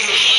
English.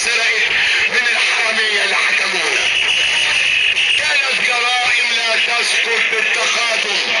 اتسرقت من الحرامية اللي حكموها كانت جرائم لا تسقط بالتخاطب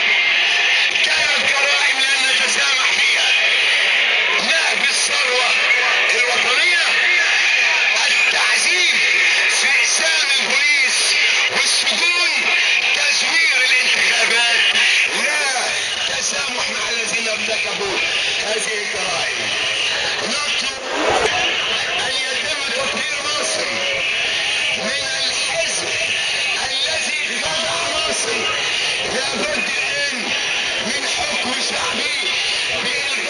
ضد من حكم شعبي بإلغاء